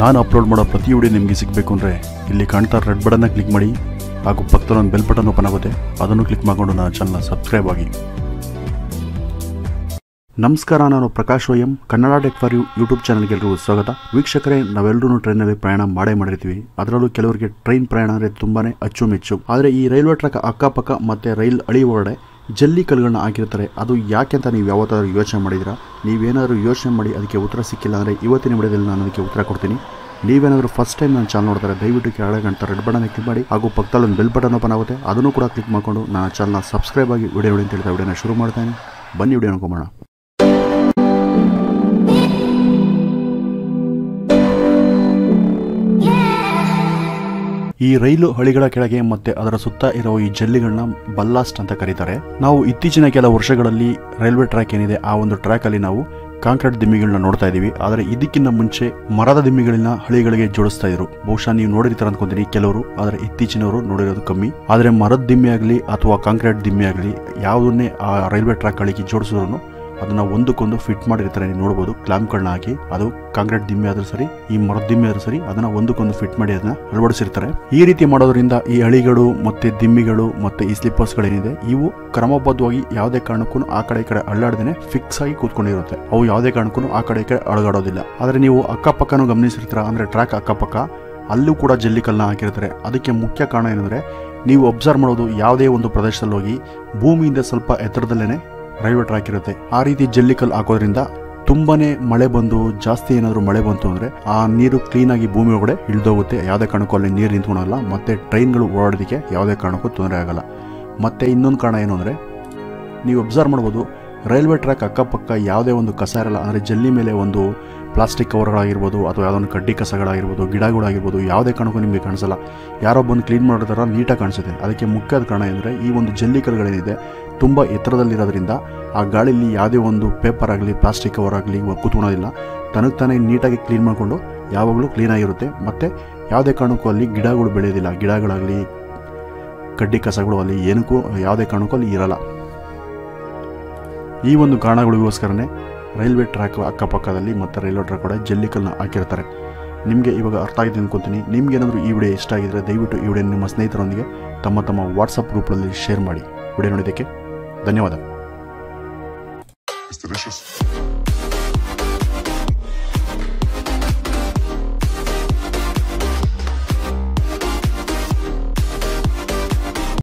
ನಾನು ಅಪ್ಲೋಡ್ ಮಾಡೋ ಪ್ರತಿ ವಿಡಿಯೋ ನಿಮಗೆ ಸಿಗಬೇಕು ಅಂದರೆ ಇಲ್ಲಿ ಕಾಣ್ತಾ ರೆಡ್ ಬಟನ್ನ ಕ್ಲಿಕ್ ಮಾಡಿ ಹಾಗೂ ಪಕ್ಕದಲ್ಲಿ ಒಂದು ಬೆಲ್ ಬಟನ್ ಓಪನ್ ಆಗುತ್ತೆ. ಅದನ್ನು ಕ್ಲಿಕ್ ಮಾಡಿಕೊಂಡು ನನ್ನ ಚಾನಲ್ನ ಸಬ್ಸ್ಕ್ರೈಬ್ ಆಗಿ. ನಮಸ್ಕಾರ, ನಾನು Prakash M Kannada tech for you YouTube ಚಾನಲ್ಗೆ ಎಲ್ಲರಿಗೂ ಸ್ವಾಗತ. ವೀಕ್ಷಕರೇ, ನಾವೆಲ್ಲರೂ ಟ್ರೈನಲ್ಲಿ ಪ್ರಯಾಣ ಮಾಡೇ ಮಾಡಿರ್ತೀವಿ. ಅದರಲ್ಲೂ ಕೆಲವರಿಗೆ ಟ್ರೈನ್ ಪ್ರಯಾಣ ಅಂದರೆ ತುಂಬಾ ಅಚ್ಚುಮೆಚ್ಚು. ಆದರೆ ಈ ರೈಲ್ವೆ ಟ್ರ್ಯಾಕ್ ಅಕ್ಕಪಕ್ಕ ಮತ್ತು ರೈಲ್ ಅಳಿ ಒಳಗಡೆ ಜಲ್ಲಿ ಕಲ್ಲುಗಳನ್ನ ಹಾಕಿರ್ತಾರೆ ಅದು ಯಾಕೆ ಅಂತ ನೀವು ಯಾವತ್ತಾದ್ರೂ ಯೋಚನೆ ಮಾಡಿದ್ದೀರಾ? ನೀವೇನಾದರೂ ಯೋಚನೆ ಮಾಡಿ ಅದಕ್ಕೆ ಉತ್ತರ ಸಿಕ್ಕಿಲ್ಲ ಅಂದರೆ ಇವತ್ತಿನ ವಿಡಿಯೋದಲ್ಲಿ ನಾನು ಅದಕ್ಕೆ ಉತ್ತರ ಕೊಡ್ತೀನಿ. ನೀವೇನಾದರೂ ಫಸ್ಟ್ ಟೈಮ್ ನಾನು ಚಾನಲ್ ನೋಡ್ತಾರೆ, ದಯವಿಟ್ಟು ಕೆಳಗಡೆ ಅಂತ ರೆಡ್ ಬಟನ್ ಕ್ಲಿಕ್ ಮಾಡಿ ಹಾಗೂ ಪಕ್ಕದಲ್ಲಿ ಒಂದು ಬೆಲ್ ಬಟನ್ ಓಪನ್ ಆಗುತ್ತೆ. ಅದನ್ನು ಕೂಡ ಕ್ಲಿಕ್ ಮಾಡಿಕೊಂಡು ನಾನು ಚಾನಲ್ನ ಸಬ್ಸ್ಕ್ರೈಬ್ ಆಗಿ ವಿಡಿಯೋ ಅಂತ ಹೇಳ್ತಾ ವಿಡಿಯೋನ ಶುರು ಮಾಡ್ತಾನೆ ಬನ್ನಿ ವಿಡಿಯೋ ನೋಡ್ಕೊಂಬೋಣ ಈ ರೈಲು ಹಳಿಗಳ ಕೆಳಗೆ ಮತ್ತೆ ಅದರ ಸುತ್ತ ಇರೋ ಈ ಜಲ್ಲಿಗಳನ್ನ ಬಲ್ಲಾಸ್ಟ್ ಅಂತ ಕರೀತಾರೆ. ನಾವು ಇತ್ತೀಚಿನ ಕೆಲ ವರ್ಷಗಳಲ್ಲಿ ರೈಲ್ವೆ ಟ್ರ್ಯಾಕ್ ಏನಿದೆ, ಆ ಒಂದು ಟ್ರ್ಯಾಕ್ ಅಲ್ಲಿ ನಾವು ಕಾಂಕ್ರೀಟ್ ದಿಮ್ಮಿಗಳನ್ನ ನೋಡ್ತಾ ಇದೀವಿ ಆದರೆ ಇದಕ್ಕಿಂತ ಮುಂಚೆ ಮರದ ದಿಮ್ಮಿಗಳನ್ನ ಹಳಿಗಳಿಗೆ ಜೋಡಿಸ್ತಾ ಇದ್ರು. ಬಹುಶಃ ನೀವು ನೋಡಿರ್ತೀರ ಅನ್ಕೊಂತೀನಿ ಕೆಲವರು, ಆದರೆ ಇತ್ತೀಚಿನವರು ನೋಡಿರೋದು ಕಮ್ಮಿ. ಆದರೆ ಮರದ ದಿಮ್ಮಿ ಆಗಲಿ ಅಥವಾ ಕಾಂಕ್ರೀಟ್ ದಿಮ್ಮಿ ಆಗಲಿ ಯಾವುದನ್ನೇ ಆ ರೈಲ್ವೆ ಟ್ರ್ಯಾಕ್ ಗಳಿಗೆ ಜೋಡಿಸಿದ್ರು ಅದನ್ನ ಒಂದಕ್ಕೊಂದು ಫಿಟ್ ಮಾಡಿರ್ತಾರೆ. ನೀವು ನೋಡಬಹುದು ಕ್ಲಾಂಪ್ಗಳನ್ನ ಹಾಕಿ, ಅದು ಕಾಂಕ್ರೀಟ್ ದಿಮ್ಮೆ ಆದ್ರೂ ಸರಿ, ಈ ಮರದ ದಿಮ್ಮೆ ಆದ್ರೂ ಸರಿ, ಅದನ್ನ ಒಂದಕ್ಕೊಂದು ಫಿಟ್ ಮಾಡಿ ಅದನ್ನ ಅಳವಡಿಸಿರ್ತಾರೆ. ಈ ರೀತಿ ಮಾಡೋದ್ರಿಂದ ಈ ಹಳಿಗಳು ಮತ್ತೆ ದಿಮ್ಮಿಗಳು ಮತ್ತೆ ಈ ಸ್ಲಿಪ್ಪರ್ಸ್ ಗಳೇನಿದೆ, ಇವು ಕ್ರಮಬದ್ಧವಾಗಿ ಯಾವುದೇ ಕಾರಣಕ್ಕೂ ಆ ಕಡೆ ಈ ಕಡೆ ಅಳ್ಳಾಡ್ದೇನೆ ಫಿಕ್ಸ್ ಆಗಿ ಕೂತ್ಕೊಂಡಿರುತ್ತೆ. ಅವು ಯಾವುದೇ ಕಾರಣಕ್ಕೂ ಆ ಕಡೆ ಈ ಕಡೆ ಅಳಗಾಡೋದಿಲ್ಲ. ಆದ್ರೆ ನೀವು ಅಕ್ಕಪಕ್ಕನೂ ಗಮನಿಸಿರ್ತೀರ, ಅಂದ್ರೆ ಟ್ರ್ಯಾಕ್ ಅಕ್ಕಪಕ್ಕ, ಅಲ್ಲೂ ಕೂಡ ಜಲ್ಲಿಕಲ್ಲನ್ನ ಹಾಕಿರ್ತಾರೆ. ಅದಕ್ಕೆ ಮುಖ್ಯ ಕಾರಣ ಏನಂದ್ರೆ, ನೀವು ಅಬ್ಸರ್ವ್ ಮಾಡೋದು ಯಾವುದೇ ಒಂದು ಪ್ರದೇಶದಲ್ಲಿ ಹೋಗಿ, ಭೂಮಿಯಿಂದ ಸ್ವಲ್ಪ ಎತ್ತರದಲ್ಲೇನೆ ರೈಲ್ವೆ ಟ್ರ್ಯಾಕ್ ಇರುತ್ತೆ. ಆ ರೀತಿ ಜಲ್ಲಿಕಲ್ ಹಾಕೋದ್ರಿಂದ ತುಂಬಾನೇ ಮಳೆ ಬಂದು ಜಾಸ್ತಿ ಏನಾದರೂ ಮಳೆ ಬಂತು ಅಂದ್ರೆ ಆ ನೀರು ಕ್ಲೀನ್ ಆಗಿ ಭೂಮಿ ಒಳಗಡೆ ಇಳಿದೋಗುತ್ತೆ. ಯಾವುದೇ ಕಾರಣಕ್ಕೂ ಅಲ್ಲಿ ನೀರು ನಿಂತ್ಕೊಳಲ್ಲ. ಮತ್ತೆ ಟ್ರೈನ್ಗಳು ಓಡಾಡೋದಕ್ಕೆ ಯಾವುದೇ ಕಾರಣಕ್ಕೂ ತೊಂದರೆ ಆಗಲ್ಲ. ಮತ್ತೆ ಇನ್ನೊಂದು ಕಾರಣ ಏನು ಅಂದ್ರೆ ನೀವು ಅಬ್ಸರ್ವ್ ಮಾಡ್ಬೋದು ರೈಲ್ವೆ ಟ್ರ್ಯಾಕ್ ಅಕ್ಕಪಕ್ಕ ಯಾವುದೇ ಒಂದು ಕಸ ಇರಲ್ಲ. ಅಂದರೆ ಜಲ್ಲಿ ಮೇಲೆ ಒಂದು ಪ್ಲಾಸ್ಟಿಕ್ ಕವರ್ಗಳಾಗಿರ್ಬೋದು ಅಥವಾ ಯಾವುದೋ ಒಂದು ಕಡ್ಡಿ ಕಸಗಳಾಗಿರ್ಬೋದು, ಗಿಡಗಳಾಗಿರ್ಬೋದು, ಯಾವುದೇ ಕಾರಣಕ್ಕೂ ನಿಮಗೆ ಕಾಣಿಸಲ್ಲ. ಯಾರೋ ಬಂದು ಕ್ಲೀನ್ ಮಾಡೋ ಥರ ನೀಟಾಗಿ ಕಾಣಿಸುತ್ತೆ. ಅದಕ್ಕೆ ಮುಖ್ಯದ ಕಾರಣ ಅಂದರೆ ಈ ಒಂದು ಜಲ್ಲಿ ಕಲ್ಲುಗಳೇನಿದೆ ತುಂಬ ಎತ್ತರದಲ್ಲಿರೋದ್ರಿಂದ ಆ ಗಾಳಿಲಿ ಯಾವುದೇ ಒಂದು ಪೇಪರ್ ಆಗಲಿ ಪ್ಲಾಸ್ಟಿಕ್ ಕವರ್ ಆಗಲಿ ಕೂತ್ಕೊಳೋದಿಲ್ಲ ತನಗೆ ತಾನೇ ನೀಟಾಗಿ ಕ್ಲೀನ್ ಮಾಡಿಕೊಂಡು ಯಾವಾಗಲೂ ಕ್ಲೀನಾಗಿರುತ್ತೆ ಮತ್ತು ಯಾವುದೇ ಕಾರಣಕ್ಕೂ ಅಲ್ಲಿ ಗಿಡಗಳು ಬೆಳೆಯೋದಿಲ್ಲ. ಗಿಡಗಳಾಗಲಿ, ಕಡ್ಡಿ ಕಸಗಳು ಅಲ್ಲಿ ಏನಕ್ಕೂ ಯಾವುದೇ ಕಾರಣಕ್ಕೂ ಅಲ್ಲಿ ಇರಲ್ಲ. ಈ ಒಂದು ಕಾರಣಗಳಿಗೋಸ್ಕರನೇ ರೈಲ್ವೆ ಟ್ರ್ಯಾಕ್ ಅಕ್ಕಪಕ್ಕದಲ್ಲಿ ಮತ್ತು ರೈಲ್ವೆ ಟ್ರ್ಯಾಕ್ ಕೂಡ ಜಲ್ಲಿಕಲ್ನ ಹಾಕಿರ್ತಾರೆ. ನಿಮಗೆ ಇವಾಗ ಅರ್ಥ ಆಗಿದೆ ಅಂದ್ಕೊತೀನಿ ನಿಮಗೇನಾದರೂ ಈ ವಿಡಿಯೋ ಇಷ್ಟ ಆಗಿದ್ರೆ ದಯವಿಟ್ಟು ಈ ವಿಡಿಯೋ ನಿಮ್ಮ ಸ್ನೇಹಿತರೊಂದಿಗೆ ತಮ್ಮ ತಮ್ಮ ವಾಟ್ಸಪ್ ಗ್ರೂಪ್ಗಳಲ್ಲಿ ಶೇರ್ ಮಾಡಿ. ವಿಡಿಯೋ ನೋಡಿದ್ದಕ್ಕೆ До него да.